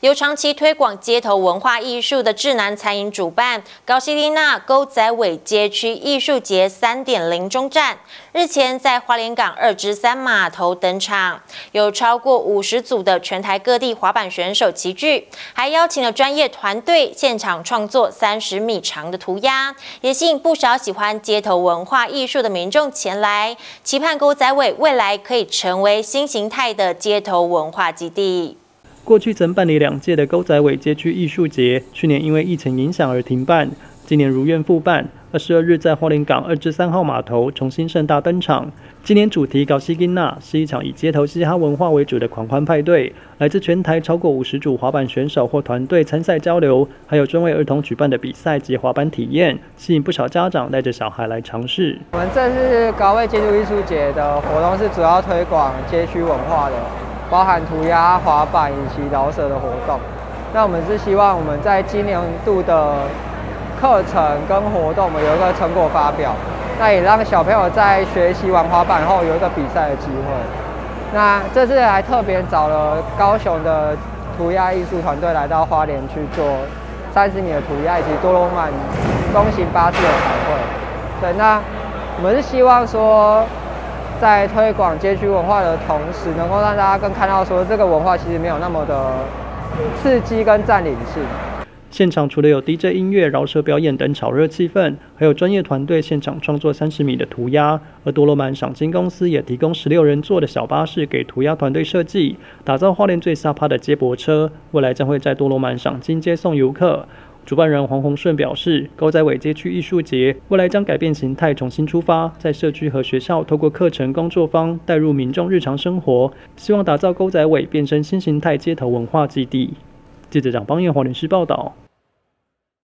由长期推广街头文化艺术的智南餐饮主办高希丽娜沟仔尾街区艺术节三点零中站，日前在花莲港二之三码头登场，有超过五十组的全台各地滑板选手齐聚，还邀请了专业团队现场创作三十米长的涂鸦，也吸引不少喜欢街头文化艺术的民众前来，期盼沟仔尾未来可以成为新形态的街头文化基地。过去曾办理两届的沟仔尾街区艺术节，去年因为疫情影响而停办，今年如愿复办。二十二日在花莲港二至三号码头重新盛大登场。今年主题“搞西金娜”是一场以街头嘻哈文化为主的狂欢派对，来自全台超过五十组滑板选手或团队参赛交流，还有专为儿童举办的比赛及滑板体验，吸引不少家长带着小孩来尝试。我们这次高位街头艺术节的活动是主要推广街区文化的。包含涂鸦、滑板以及饶舌的活动。那我们是希望我们在今年度的课程跟活动，我们有一个成果发表，那也让小朋友在学习完滑板后有一个比赛的机会。那这次还特别找了高雄的涂鸦艺术团队来到花莲去做三十米的涂鸦以及多罗曼中型巴士的彩绘。对，那我们是希望说。在推广街区文化的同时，能够让大家更看到说这个文化其实没有那么的刺激跟占领性。现场除了有 DJ 音乐、饶舌表演等炒热气氛，还有专业团队现场创作三十米的涂鸦。而多罗曼赏金公司也提供十六人座的小巴士给涂鸦团队设计，打造花莲最沙趴的接驳车。未来将会在多罗曼赏金接送游客。主办人黄宏顺表示，高仔尾街区艺术节未来将改变形态，重新出发，在社区和学校透过课程、工作坊带入民众日常生活，希望打造高仔尾变身新形态街头文化基地。记者蒋邦彦华联市报道。